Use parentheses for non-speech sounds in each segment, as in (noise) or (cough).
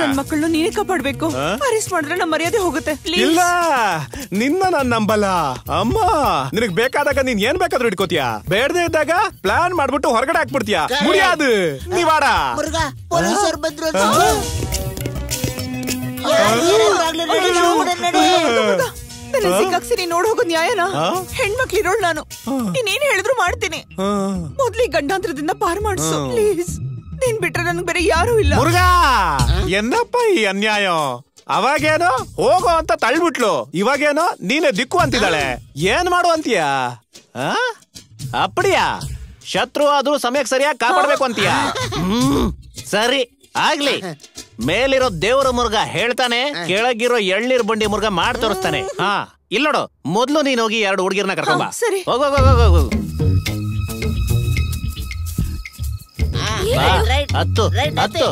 ನನ್ ಮಕ್ಕಳನ್ನು ನೀನೇ ಕಾಪಾಡ್ಬೇಕು. ಅರೆಸ್ಟ್ ಮಾಡಿದ್ರೆ ನಮ್ಮ ಮರ್ಯಾದೆ ಹೋಗುತ್ತೆ. ಪ್ಲೀಸ್ ಇಲ್ಲ ನಿನ್ನ ನಾನ್ ನಂಬಲ್ಲ. ಅಮ್ಮ ನಿನಗ್ ಬೇಕಾದಾಗ ನೀನ್ ಏನ್ ಬೇಕಾದ್ರೂ ಇಟ್ಕೋತೀಯ? ಬೇಡದೆ ಇದ್ದಾಗ ಪ್ಲಾನ್ ಮಾಡ್ಬಿಟ್ಟು ಹೊರಗಡೆ ಹಾಕ್ಬಿಡ್ತೀಯ? ಮುರಿயாது ನೀವಾಡ ಪೊಲೀಸರು ಬಂದ್ರು ಸಿಕ್ಕಾಕ್ಸಿ ನೀನ್ ನೋಡ್. ಹೋಗೋದ್ ನ್ಯಾಯನಾ? ಹೆಣ್ಮಕ್ಳಿರೋಳ್ ನಾನು. ನೀನೇನ್ ಹೇಳಿದ್ರು ಮಾಡ್ತೀನಿ. ಮೊದ್ಲಿ ಗಂಡಾಂತರದಿಂದ ಪಾರ್ ಮಾಡಿಸು ಪ್ಲೀಸ್ ನೀನ್ ಬಿಟ್ರೆ ನನ್ಗೆ ಬೇರೆ ಯಾರು ಇಲ್ಲ. ಮುರುಗಾ ಎಂದಪ್ಪ ಈ ಅನ್ಯಾಯ. ಅವಾಗೇನೋ ಹೋಗೋ ಅಂತ ತಳ್ಬಿಟ್ಲು. ಇವಾಗೇನೋ ನೀನೆ ದಿಕ್ಕು ಅಂತಿದ್ದಾಳೆ. ಏನ್ ಮಾಡು ಅಂತೀಯ? ಹಾ ಅಪ್ಪಡಿಯಾ? ಶತ್ರು ಆದ್ರೂ ಸಮಯಕ್ಕೆ ಸರಿಯಾಗಿ ಕಾಪಾಡ್ಬೇಕು ಅಂತೀಯ? ಹ್ಮ್ ಸರಿ ಆಗ್ಲಿ. ಮೇಲಿರೋ ದೇವರ ಮುರ್ಗ ಹೇಳ್ತಾನೆ ಕೆಳಗಿರೋ ಎಳ್ನೀರ್ ಬಂಡಿ ಮುರ್ಗ ಮಾಡಿ ತೋರಿಸ್ತಾನೆ ಹಾ ಇಲ್ಲ ನೋಡು ಮೊದ್ಲು ನೀನ್ ಹೋಗಿ ಎರಡು ಹುಡುಗಿರ್ನ ಕರ್ಕೊಂಬ ಸರಿ. ಹೋಗೋ. ಹತ್ತು. ಹತ್ತು.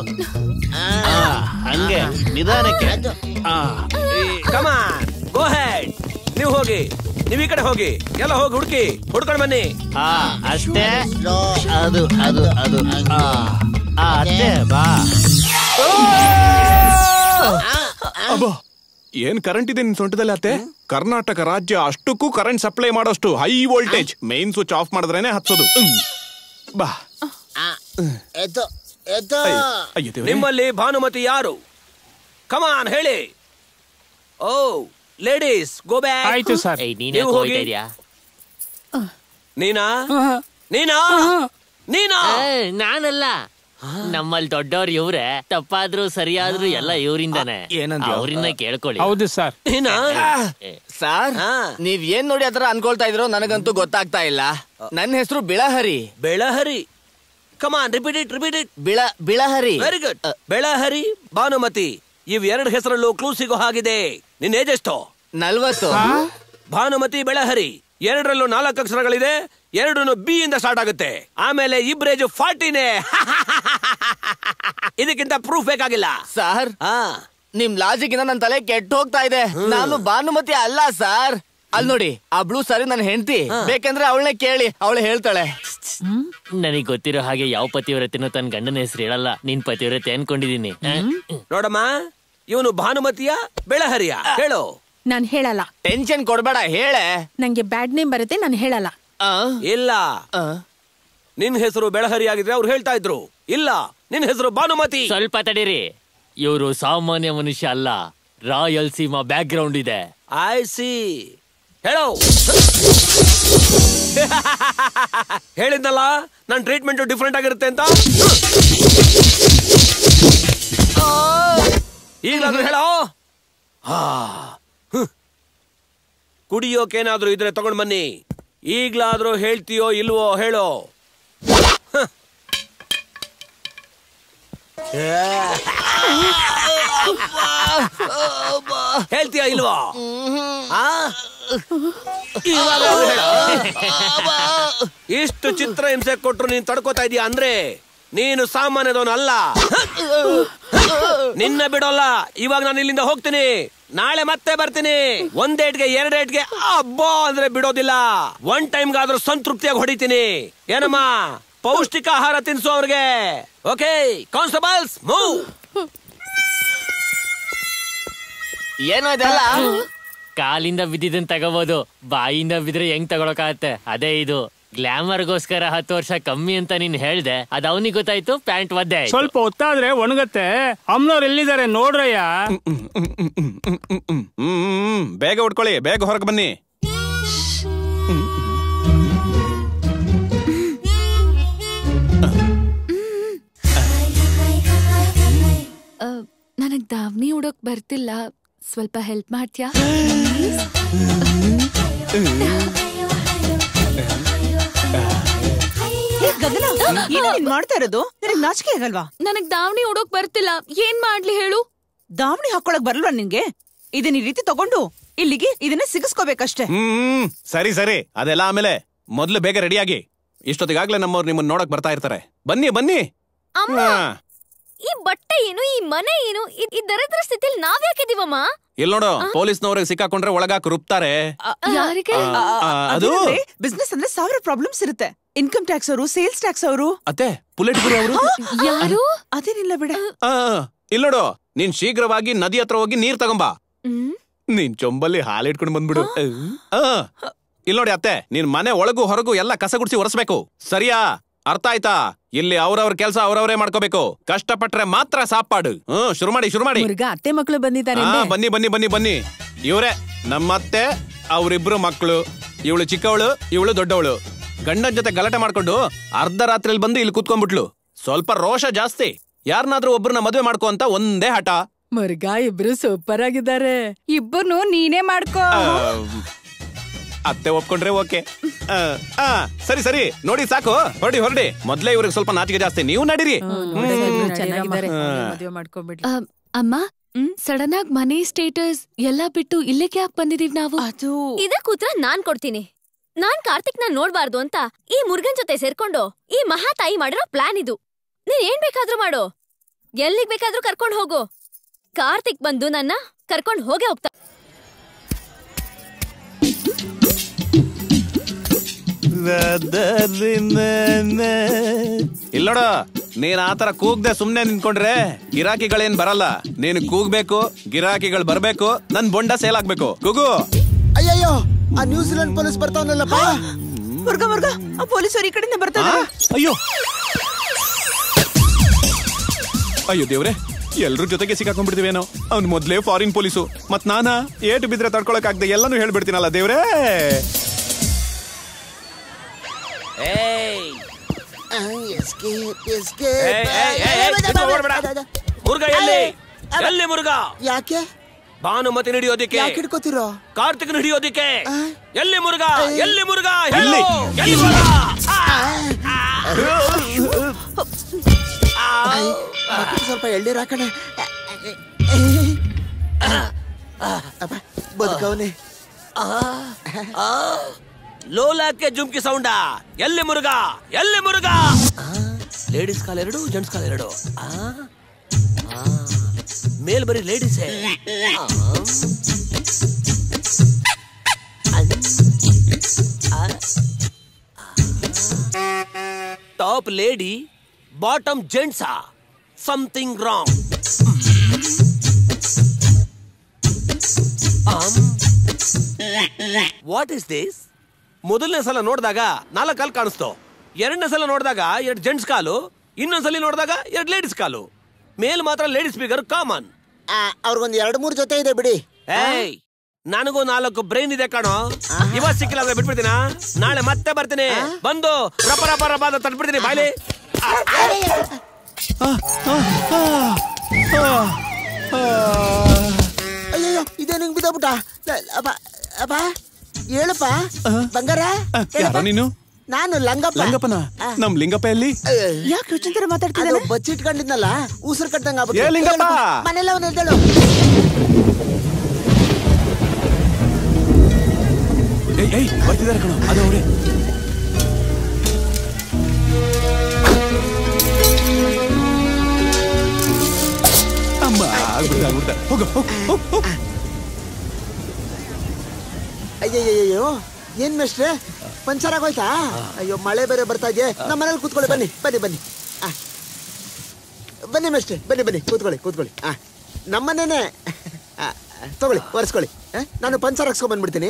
ಹಂಗೆ ನಿಧಾನಕ್ಕೆ. ಗೋ ಹೆಡ್ ನೀವು ಹೋಗಿ ನೀವ್ ಈ ಕಡೆ ಹೋಗಿ ಎಲ್ಲ ಹೋಗಿ ಹುಡುಕಿ ಹುಡ್ಕೊಂಡ್ ಬನ್ನಿ. ಆ, ಅಷ್ಟೇ. ಅದು ಅದು ಅದು ಅಷ್ಟೇ ಬಾ. ಅಬ್ಬಾ ಏನ್ ಕರೆಂಟ್ ಇದೆ ನಿನ್ ಸೊಂಟದಲ್ಲಿ ಅತ್ತೆ? ಕರ್ನಾಟಕ ರಾಜ್ಯ ಅಷ್ಟಕ್ಕೂ ಕರೆಂಟ್ ಸಪ್ಲೈ ಮಾಡೋಷ್ಟು high voltage main switch off ಮಾಡಿದ್ರೇನೆ ಹಚ್ಚೋದು ಬಾ. ನಿಮ್ಮಲ್ಲಿ ಭಾನುಮತಿ ಯಾರು? ಕಮಾನ್ ಹೇಳಿ. ಓ ಲೇಡೀಸ್ ಗೋ ಬ್ಯಾಕ್ ಆಯ್ತು ಸರ್. ನೀವು ಹೋಗಿ. ನೀನಾ? ನೀನಾ? ನೀನಾ? ನಾನಲ್ಲ. ನಮ್ಮಲ್ಲಿ ದೊಡ್ಡವ್ರು ಇವ್ರೆ. ತಪ್ಪಾದ್ರು ಸರಿಯಾದ್ರು ಎಲ್ಲ ಇವರಿಂದಾನೆ. ಏನಂತ ಅವ್ರನ್ನ ಕೇಳ್ಕೊಳ್ಳಿ. ಹೌದು ಸರ್. ನೀನಾ? ಸರ್ ಹಾ. ನೀವ್ ಏನ್ ನೋಡಿ ಆತರ ಅನ್ಕೊಳ್ತಾ ಇದ್ರೋ ನನಗಂತೂ ಗೊತ್ತಾಗ್ತಾ ಇಲ್ಲ. ನನ್ನ ಹೆಸರು Bilahari. Belahari. Come on repeat it repeat it ಬಿಳ Bilahari. Very good Belahari Bhanumathi ಇವ್ ಎರಡು ಹೆಸರಲ್ಲೂ ಕ್ಲೂ ಸಿಗೋ ಹಾಗಿದೆ. ನಿನ್ ಏಜ್ ಎಷ್ಟು? ನಲ್ವತ್ತು. ಭಾನುಮತಿ ಬೆಳಹರಿ. ಎರಡರಲ್ಲೂ ನಾಲ್ಕು ಅಕ್ಷರಗಳಿದೆ. ಎರಡನ್ನು ಬಿ ಇಂದ ಸ್ಟಾರ್ಟ್ ಆಗುತ್ತೆ. ಆಮೇಲೆ ಇಬ್ರೇಜು ಫಾರ್ಟಿನೇ ಇದಕ್ಕಿಂತ ಪ್ರೂಫ್ ಬೇಕಾಗಿಲ್ಲ. ಸರ್ ಹಾ. ನಿಮ್ ಲಾಜಿಕ್ ಇಂದ ನನ್ ತಲೆ ಕೆಟ್ಟ ಹೋಗ್ತಾ ಇದೆ. ನಾನು ಭಾನುಮತಿ ಅಲ್ಲ ಸರ್ ಅಲ್ ನೋಡಿ ಆ ಬ್ಲೂ ಸಾರಿ ನನ್ನ ಹೆಂಡತಿ. ಬೇಕಂದ್ರೆ ಅವಳನ್ನೇ ಕೇಳಿ ಅವಳು ಹೇಳ್ತಾಳೆ. ನನಗ್ ಗೊತ್ತಿರೋ ಹಾಗೆ ಯಾವ ಪತಿವ್ರತೆನೂ ತನ್ನ ಗಂಡನ ಹೆಸರು ಹೇಳಲ್ಲ. ನಿನ್ ಪತಿವ್ರತೆ ಅನ್ಕೊಂಡಿದೀನಿ? ನೋಡಮ್ಮ ಇವನು ಭಾನುಮತಿಯ ಬೆಳಹರಿಯ. ಹೇಳು. ನಾನ್ ಹೇಳಲ್ಲ. ಟೆನ್ಷನ್ ಕೊಡ್ಬೇಡ ಹೇಳೆ. ನಂಗೆ ಬ್ಯಾಡ್ ನೇಮ್ ಬರುತ್ತೆ ನಾನು ಹೇಳಲ್ಲ. ಆ? ಇಲ್ಲ. ಆ? ನಿನ್ ಹೆಸರು ಬೆಳಹರಿ ಆಗಿದ್ರೆ ಅವ್ರು ಹೇಳ್ತಾ ಇದ್ರು. ಇಲ್ಲ ನಿನ್ ಹೆಸರು ಭಾನುಮತಿ. ಸ್ವಲ್ಪ ತಡೀರಿ. ಇವರು ಸಾಮಾನ್ಯ ಮನುಷ್ಯ ಅಲ್ಲ. ರಾಯಲ್ ಸೀಮಾ ಬ್ಯಾಕ್ ಗ್ರೌಂಡ್ ಇದೆ. ಐ ಸಿ ಹೇಳೋ. (laughs) ಹೇಳಿದ್ನಲ್ಲ ನನ್ನ ಟ್ರೀಟ್ಮೆಂಟ್ ಡಿಫ್ರೆಂಟ್ ಆಗಿರುತ್ತೆ ಅಂತ? (laughs) ಈಗಲಾದ್ರೂ ಹೇಳೋ. ಕುಡಿಯೋಕೇನಾದ್ರೂ ಇದ್ರೆ ತಗೊಂಡ್ ಬನ್ನಿ. ಈಗ್ಲಾದ್ರೂ ಹೇಳ್ತೀಯೋ ಇಲ್ವೋ ಹೇಳೋ. (laughs) ಹೇಳ್ತೀಯಾ ಇಲ್ವಾ. ಇಷ್ಟು ಚಿತ್ರ ಹಿಂಸೆ ಕೊಟ್ರು ನೀನ್ ತಡ್ಕೋತಾ ಇದೀಯ ಅಂದ್ರೆ ನೀನು ಸಾಮಾನ್ಯದವನು ಅಲ್ಲ ನಿನ್ನ ಬಿಡೋಲ್ಲ. ಇವಾಗ ನಾನು ಇಲ್ಲಿಂದ ಹೋಗ್ತೀನಿ. ನಾಳೆ ಮತ್ತೆ ಬರ್ತೀನಿ. ಒಂದ್ ಏಟ್ಗೆ ಎರಡ್ ಏಟ್ಗೆ ಅಬ್ಬೋ ಅಂದ್ರೆ ಬಿಡೋದಿಲ್ಲ. ಒನ್ ಟೈಮ್ಗಾದ್ರೂ ಸಂತೃಪ್ತಿಯಾಗಿ ಹೊಡಿತೀನಿ. ಏನಮ್ಮ? ಪೌಷ್ಟಿಕ ಆಹಾರ ತಿನ್ಸು ಅವ್ರಿಗೆ. ಓಕೆ ಕಾನ್ಸ್ಟೇಬಲ್ಸ್ ಮೂವ್ ಏನೋ ಇದೆಲ್ಲ? ಕಾಲಿಂದ ಬಿದ್ದಿದ್ದನ್ ತಗೋಬಹುದು ಬಾಯಿಂದ ಬಿದ್ರೆ ಹೆಂಗ್ ತಗೊಳಕಾಗತ್ತೆ? ಅದೇ ಇದು. ಗ್ಲಾಮರ್ಗೋಸ್ಕರ ಹತ್ತು ವರ್ಷ ಕಮ್ಮಿ ಅಂತ ನೀನ್ ಹೇಳ್ದೆ ಅದ್ ಅವನಿಗೆ ಗೊತ್ತಾಯ್ತು ಪ್ಯಾಂಟ್ ಒದ್ದೆ ಸ್ವಲ್ಪ ಹೊತ್ತಾದ್ರೆ ಒಣಗತ್ತೆ. ಅಮ್ನವ್ರು ಎಲ್ಲಿದ್ದಾರೆ ನೋಡ್ರಯ್ಯ? ಹ್ಮ್ ಬೇಗ ಉಟ್ಕೊಳ್ಳಿ ಬೇಗ ಹೊರಗೆ ಬನ್ನಿ. ನನಗ್ ದಾವಣಿ ಉಡೋಕ್ ಬರ್ತಿಲ್ಲ. ಸ್ವಲ್ಪ ಹೆಲ್ಪ್ ಮಾಡ್ತ್ಯಾ? ಏ, ಗಗನ? ಏನು ಮಾಡ್ತಾ ಇರೋದು? ನಿನಗ್ ನಾಚಿಕೆ ಆಗಲ್ವಾ? ನನಗ್ ದಾವಣಿ ಉಡೋಕ್ ಬರ್ತಿಲ್ಲ. ಏನ್ ಮಾಡ್ಲಿ ಹೇಳು? ದಾವಣಿ ಹಾಕೊಳಕ್ ಬರಲ್ವಾ ನಿನ್ಗೆ? ಇದನ್ನ ಈ ರೀತಿ ತಗೊಂಡು ಇಲ್ಲಿಗೆ ಇದನ್ನ ಸಿಗಿಸ್ಕೋಬೇಕಷ್ಟೇ. ಹ್ಮ್ ಸರಿ ಸರಿ. ಅದೆಲ್ಲ ಆಮೇಲೆ ಮೊದ್ಲು ಬೇಗ ರೆಡಿಯಾಗಿ ಇಷ್ಟೊತ್ತಿಗಾಗ್ಲೇ ನಮ್ಮವ್ರು ನಿಮ್ಮನ್ನ ನೋಡಕ್ ಬರ್ತಾ ಇರ್ತಾರೆ. ಬನ್ನಿ ಬನ್ನಿ. ಅಮ್ಮ! ಹಾ. ಈ ಬಟ್ಟೆ ಏನು ಈ ಮನೆ ಏನು ಇದ್- ಈ ದರಿದ್ರ ಸ್ಥಿತಿಲಿ ನಾವ್ ಯಾಕಿದೀವಮ್ಮ ಇಲ್ ನೋಡು ಪೊಲೀಸ್ನವ್ರಿಗೆ ಸಿಕ್ಕಾಕೊಂಡ್ರೆ ಒಳಗಾಕ್ ರುಪ್ತಾರೆ ಯಾರಿಗೆ? ಅದು ಬಿಸ್ನೆಸ್ ಅಂದ್ರೆ ಸಾವಿರ ಪ್ರಾಬ್ಲಮ್ಸ್ ಇರುತ್ತೆ. ಇನ್ಕಮ್ ಟ್ಯಾಕ್ಸ್ ಅವರು ಸೇಲ್ಸ್ ಟ್ಯಾಕ್ಸ್ ಅವರು. ಅತ್ತೆ ಪುಲೆಟ್ ಗುರು ಅವರು. ಯಾರು? ಅದೇನಿಲ್ಲ ಬಿಡ. ಇಲ್ ನೋಡು ನೀನ್ ಶೀಘ್ರವಾಗಿ ನದಿ ಹತ್ರ ಹೋಗಿ ನೀರ್ ತಗೊಂಬಾ. ನೀನ್ ಚೊಂಬಲ್ಲಿ ಹಾಲಿಟ್ಕೊಂಡು ಬಂದ್ಬಿಡು. ಆ. ಇಲ್ ನೋಡಿ ಅತ್ತೆ ನೀನ್ ಮನೆ ಒಳಗು ಹೊರಗು ಎಲ್ಲ ಕಸ ಗುಡಿಸಿ ಒರೆಸ್ಬೇಕು. ಸರಿಯಾ? ಅರ್ಥ ಆಯ್ತಾ? ಇಲ್ಲಿ ಅವ್ರವ್ರ ಕೆಲಸ ಅವ್ರವ್ರೇ ಮಾಡ್ಕೋಬೇಕು. ಕಷ್ಟಪಟ್ರೆ ಮಾತ್ರ ಸಾಪಾಡು. ಹ್ಮ್ ಶುರು ಮಾಡಿ ಶುರು ಮಾಡಿ ಅತ್ತೆ ಮಕ್ಕಳು ಬಂದಿದ್ದಾರೆ ಬನ್ನಿ ಬನ್ನಿ ಬನ್ನಿ ಬನ್ನಿ. ಇವ್ರೆ ನಮ್ಮತ್ತೆ ಅವ್ರಿಬ್ರು ಮಕ್ಕಳು ಇವಳು ಚಿಕ್ಕವಳು ಇವಳು ದೊಡ್ಡವಳು. ಗಂಡನ್ ಜೊತೆ ಗಲಾಟೆ ಮಾಡ್ಕೊಂಡು ಅರ್ಧ ರಾತ್ರಿಲಿ ಬಂದು ಇಲ್ಲಿ ಕುತ್ಕೊಂಡ್ಬಿಟ್ಲು. ಸ್ವಲ್ಪ ರೋಷ ಜಾಸ್ತಿ. ಯಾರನ್ನಾದ್ರೂ ಒಬ್ರನ್ನ ಮದ್ವೆ ಮಾಡ್ಕೋ ಅಂತ ಒಂದೇ ಹಠ. ಮುರುಘಾ ಇಬ್ರು ಸೂಪರ್ ಆಗಿದ್ದಾರೆ. ಇಬ್ಬರು ನೀನೇ ಮಾಡ್ಕೋ. ಅತ್ತೆ ಒಪ್ಕೊಂಡ್ರೆ ಓಕೆ. ಆ, ಆ, ಸರಿ ಸರಿ. ನೋಡಿ ಸಾಕು. ಹೊರಡಿ ಹೊರಡಿ. ಮೊದ್ಲೇ ಇವ್ರಿಗೆ ಸ್ವಲ್ಪ ನಾಚಿಕೆ ಜಾಸ್ತಿ. ನೀವು ನಡೀರಿ. ಚೆನ್ನಾಗಿದ್ದಾರೆ. ಹಾ. ಮದುವೆ ಮಾಡ್ಕೊಂಡ್ಬಿಡ್ಲಿ. ಅ, ಅಮ್ಮ ಸಡನ್ ಆಗಿ ಮನಿ ಸ್ಟೇಟಸ್ ಎಲ್ಲ ಬಿಟ್ಟು ಇಲ್ಲಿಗೆ ಯಾಕೆ ಬಂದಿದೀವಿ ನಾವು? ಅದು. ಇದಕ್ ಉತ್ತರ ನಾನ್ ಕೊಡ್ತೀನಿ. ನಾನ್ ಕಾರ್ತಿಕ್ನ ನೋಡ್ಬಾರ್ದು ಅಂತ ಈ ಮುರುಗನ್ ಜೊತೆ ಸೇರ್ಕೊಂಡು ಈ ಮಹಾತಾಯಿ ಮಾಡಿರೋ ಪ್ಲಾನ್ ಇದು. ನೀನ್ ಏನ್ ಬೇಕಾದ್ರೂ ಮಾಡು. ಎಲ್ಲಿಗ್ ಬೇಕಾದ್ರೂ ಕರ್ಕೊಂಡ್ ಹೋಗು. ಕಾರ್ತಿಕ್ ಬಂದು ನನ್ನ ಕರ್ಕೊಂಡ್ ಹೋಗೇ ಹೋಗ್ತಾ ಇಲ್ಲೋಡ ನೀನ್. ಆತರ ಕೂಗ್ದೆ ಸುಮ್ನೆ ನಿಂತ್ಕೊಂಡ್ರೆ ಗಿರಾಕಿಗಳೇನ್ ಬರಲ್ಲ. ನೀನ್ ಕೂಗ್ಬೇಕು ಗಿರಾಕಿಗಳು ಬರ್ಬೇಕು ನನ್ ಬೊಂಡ ಸೇಲ್ ಆಗ್ಬೇಕು. ಕೂಗು. ಅಯ್ಯಯ್ಯೋ ಆ ನ್ಯೂಜಿಲೆಂಡ್ ಪೊಲೀಸ್ ಬರ್ತಾವನಲ್ಲಪ್ಪ ಪೊಲೀಸ್ ಆ ಪೊಲೀಸರು ಈ ಕಡೆಯಿಂದ ಬರ್ತಾ ಅಯ್ಯೋ. ಅಯ್ಯೋ ದೇವ್ರೆ ಎಲ್ರ ಜೊತೆಗೆ ಸಿಕ್ಕಾಕೊಂಡ್ಬಿಡ್ತೀವೇನೋ? ಅವ್ನು ಮೊದ್ಲೇ ಫಾರಿನ್ ಪೊಲೀಸು ಮತ್ ನಾನಾ ಏಟು ಬಿದ್ರೆ ತಡ್ಕೊಳಕ್ ಆಗ್ದೆ ಎಲ್ಲಾನು ಹೇಳ್ಬಿಡ್ತೀನಲ್ಲ ದೇವ್ರೇ. ಎದ್ದು ಓಡ್ಬೇಡ. ಮುರುಘಾ ಎಲ್ಲಿ? ಎಲ್ಲಿ ಮುರುಘಾ? ಯಾಕೆ? ಭಾನುಮತಿ ಹಿಡಿಯೋದಿಕ್ಕೆ ಯಾಕೆ ಹಿಡ್ಕೋತಿರೋ? ಕಾರ್ತಿಕ್ ಹಿಡಿಯೋದಿಕ್ಕೆ ಎಲ್ಲಿ ಮುರುಗ ಎಲ್ಲಿ ಮುರುಗ ಎಲ್ಲಿ? ಎಲ್ಲಿ ಸ್ವಲ್ಪ ಆ. ರಾಕಣೆ ಸ್ವಲ್ಪ ಆ. ಬದುಕವನೆ. ಲೋಲಾಕ್ಕೆ ಜುಮ್ಕಿ ಸೌಂಡ ಎಲ್ಲಿ ಮುರುಘಾ ಎಲ್ಲಿ ಮುರುಘಾ ಲೇಡೀಸ್ ಕಾಲ್ ಎರಡು ಜೆಂಟ್ಸ್ ಕಾಲ್ ಎರಡು ಆ? ಆ. ಮೇಲ್ ಬರೀ ಲೇಡೀಸೇ ಆ. ಆ. Top lady bottom ಜೆಂಟ್ಸಾ something wrong what is this ಮೊದಲನೇ ಸಲ ನೋಡಿದಾಗ ನಾಲ್ಕು ಕಾಲು ಕಾಣಿಸ್ತು ಎರಡನೇ ಸಲ ನೋಡಿದಾಗ ಎರಡು ಜೆಂಟ್ಸ್ ಕಾಲು ಇನ್ನೊಂದ್ಸಲ ನೋಡಿದಾಗ ಎರಡು ಲೇಡೀಸ್ ಕಾಲು ಮೇಲ್ ಮಾತ್ರ ಲೇಡೀಸ್ ಸ್ಪೀಕರ್ ಕಾಮನ್ ಅವ್ರಿಗೊಂದು ಎರಡು ಮೂರು ಜೊತೆ ಇದೆ ಬಿಡಿ ಏಯ್ ನನಗೂ ನಾಲ್ಕು ಬ್ರೈನ್ ಇದೆ ಕಣೋ ಇವತ್ ಸಿಕ್ಕಿಲ್ಲ ಅಂದ್ರೆ ಬಿಟ್ಬಿಡ್ತೀನ ನಾಳೆ ಮತ್ತೆ ಬರ್ತೀನಿ ಬಂದು ರಪ ರಪ ರಪ ಅಂತ ತಟ್ಬಿಡ್ತೀನಿ ಬಾಯ್ಲಿ ನಿಂಗ್ ಬಿದ್ದೋಗ್ಬಿಟ್ಟ ಲ- ಅಪ್ಪ ಅಪ್ಪ ಹೇಳಪ್ಪ. ಬಂಗಾರ? ಯಾರ ನೀನು? ನಾನು ಲಂಗಪ್ಪ. ಲಂಗಪ್ಪನ? ನಮ್ ಲಿಂಗಪ್ಪ ಎಲ್ಲಿ ಯಾಕೆ ಯೋಚನೆ ಮಾತಾಡ್ತಿದ್ದಾನೆ? ಬಚ್ಚಿಟ್ಕೊಂಡಿದ್ನಲ್ಲ ಉಸಿರು ಕಟ್ಟಂಗ ಏ ಲಿಂಗಪ್ಪ! ಮನೆಲ್ಲ ಅವನು ಎದ್ದೇಳು ಏಯ್ ಏಯ್ ಬರ್ತಿದಾರೆ ಕಣೋ ಅದು ಅವರೇ. ಅಮ್ಮ ಆಗ್ಬಿಡ್ತ ಆಗ್ಬಿಡ್ತ ಹೋಗ ಹೋಗ ಹೋಗು. ಅಯ್ಯಯ್ಯಯ್ಯೋ, ಏನ್ ಮೇಷ್ಟ್ರೆ? ಪಂಚರ್ ಆಗೋಯ್ತಾ? ಅಯ್ಯೋ, ಮಳೆ ಬೇರೆ ಬರ್ತಾ ಇದೆ. ನಮ್ಮ ಮನೇಲಿ ಕೂತ್ಕೊಳ್ಳಿ, ಬನ್ನಿ ಬನ್ನಿ ಬನ್ನಿ. ಬನ್ನಿ ಮೇಷ್ಟ್ರೆ, ಬನ್ನಿ ಬನ್ನಿ, ಕೂತ್ಕೊಳ್ಳಿ ಕೂತ್ಕೊಳ್ಳಿ. ಆ, ನಮ್ಮನೇನೆ ತಗೊಳ್ಳಿ, ಒರೆಸ್ಕೊಳ್ಳಿ. ನಾನು ಪಂಚರ್ ಹಾಕ್ಸ್ಕೊಂಡ್ ಬಂದ್ಬಿಡ್ತೀನಿ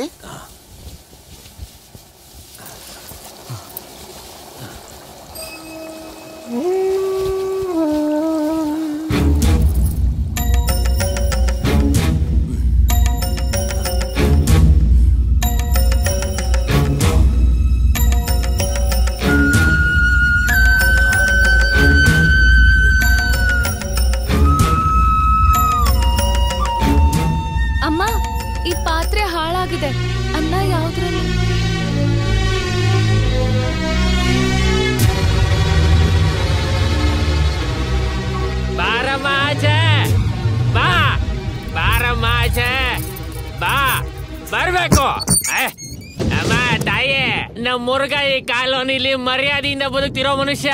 ಅಮ್ಮ ತಾಯಿ ನಮ್ಮ ಮುರುಗ ಈ ಕಾಲೋನಿಲಿ ಮರ್ಯಾದೆಯಿಂದ ಬದುಕ್ತಿರೋ ಮನುಷ್ಯ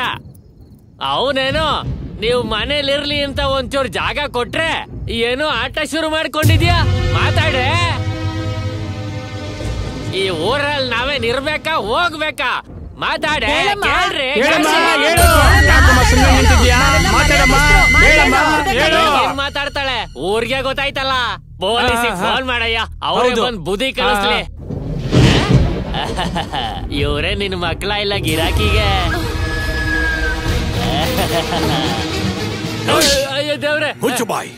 ಅವನೇನು ನೀವು ಮನೇಲಿರ್ಲಿ ಅಂತ ಒಂಚೂರು ಜಾಗ ಕೊಟ್ರೆ ಏನು ಆಟ ಶುರು ಮಾಡ್ಕೊಂಡಿದ್ಯಾ ಮಾತಾಡೆ ಈ ಊರಲ್ಲಿ ನಾವೇನ್ ಇರ್ಬೇಕಾ ಹೋಗ್ಬೇಕಾ ಮಾತಾಡೆ ಮಾತಾಡ್ತಾಳೆ ಊರ್ಗೆ ಗೊತ್ತಾಯ್ತಲ್ಲ ಪೊಲೀಸಿಗೆ. ಫೋನ್ ಮಾಡಯ್ಯ ಅವ್ರಿಗೆ ಒಂದ್ ಬಂದ್ ಬುದ್ಧಿ ಕಳಿಸ್ಲಿ ಇವ್ರೇ ನಿನ್ ಮಕ್ಳ ಇಲ್ಲ ಗಿರಾಕಿಗೆ ಅಯ್ಯೋ ದೇವ್ರೆ. ಮುಚ್ಚು ಬಾಯ್.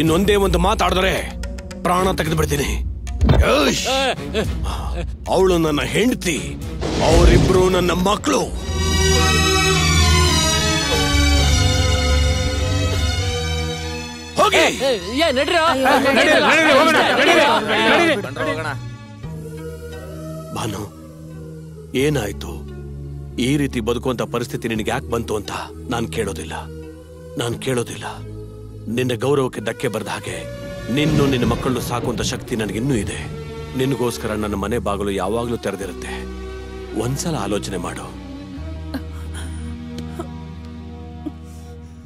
ಇನ್ನೊಂದೇ ಒಂದು ಮಾತಾಡಿದ್ರೆ ಪ್ರಾಣ ತೆಗೆದು ಬಿಡ್ತೀನಿ ಅವಳು ನನ್ನ ಹೆಂಡತಿ ಅವರಿಬ್ರು ನನ್ನ ಮಕ್ಕಳು ಹೋಗಿ. ಏ ನಡ್ರಿ. ಭಾನು ಏನಾಯ್ತು? ಈ ರೀತಿ ಬದುಕುವಂತ ಪರಿಸ್ಥಿತಿ ನಿನಗೆ ಯಾಕೆ ಬಂತು ಅಂತ ನಾನು ಕೇಳೋದಿಲ್ಲ. ನಾನು ಕೇಳೋದಿಲ್ಲ. ನಿನ್ನ ಗೌರವಕ್ಕೆ ಧಕ್ಕೆ ಬರೆದ ಹಾಗೆ ನಿನ್ನು ನಿನ್ನ ಮಕ್ಕಳನ್ನು ಸಾಕುವಂತ ಶಕ್ತಿ ನನಗಿನ್ನೂ ಇದೆ. ನಿನಗೋಸ್ಕರ ನನ್ನ ಮನೆ ಬಾಗಿಲು ಯಾವಾಗಲೂ ತೆರೆದಿರುತ್ತೆ. ಒಂದ್ಸಲ ಆಲೋಚನೆ ಮಾಡು.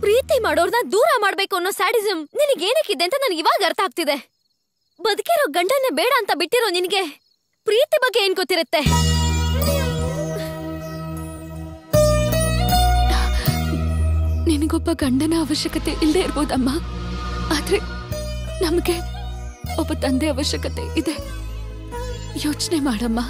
ಪ್ರೀತಿ ಮಾಡೋರ್ನ ದೂರ ಮಾಡ್ಬೇಕು ಅನ್ನೋ ಸ್ಯಾಡಿಸಮ್ ನಿನಗೇನಕ್ಕಿದೆ ಅಂತ ನನಗೆ ಇವಾಗ ಅರ್ಥ ಆಗ್ತಿದೆ. ಬದುಕಿರೋ ಗಂಡನ್ನೇ ಬೇಡ ಅಂತ ಬಿಟ್ಟಿರೋ ನಿನಗೆ ಪ್ರೀತಿ ಬಗ್ಗೆ ಏನ್ ಗೊತ್ತಿರುತ್ತೆ? ನಿನಗೊಬ್ಬ ಗಂಡನ ಅವಶ್ಯಕತೆ ಇಲ್ಲದೆ ಇರ್ಬೋದಮ್ಮ. ಆದ್ರೆ ನಮಗೆ ಒಬ್ಬ ತಂದೆ ಅವಶ್ಯಕತೆ ಇದೆ. ಯೋಚನೆ ಮಾಡಮ್ಮ.